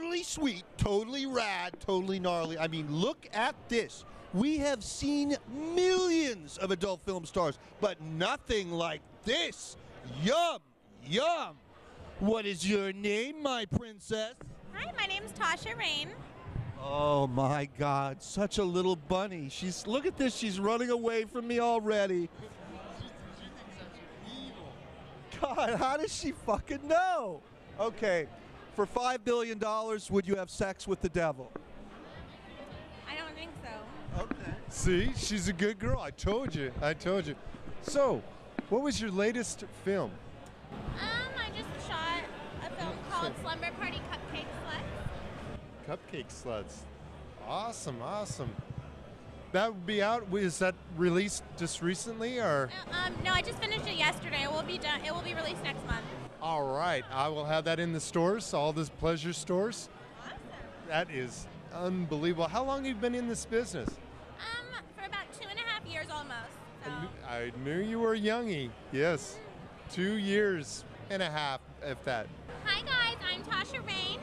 totally sweet, totally rad, totally gnarly. I mean, look at this. We have seen millions of adult film stars, but nothing like this. Yum, yum. What is your name, my princess? Hi, my name's Tasha Reign. Oh my God, such a little bunny. She's look at this. She's running away from me already. God, how does she fucking know? Okay, for five billion dollars, would you have sex with the devil? I don't think so. Okay. See, she's a good girl. I told you. I told you. So, what was your latest film? Um, I just shot a film called Slumber Party Cupcake Sluts. Cupcake Sluts. Awesome, awesome. That would be out. Is that released just recently, or? Um, no, I just finished it yesterday. It will be done. It will be released next month. All right, I will have that in the stores, all the pleasure stores. Awesome. That is unbelievable. How long have you been in this business? Um, for about two and a half years almost. So. I knew you were youngie. Yes, two years and a half, if that. Hi guys, I'm Tasha Reign.